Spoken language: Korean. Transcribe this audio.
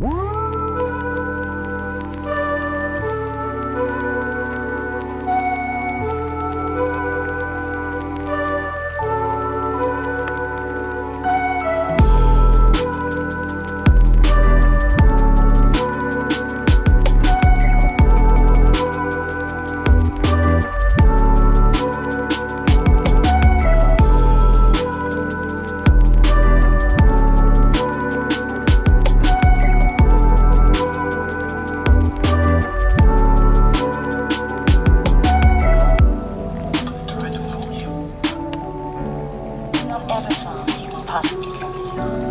Woo! possibly from his own.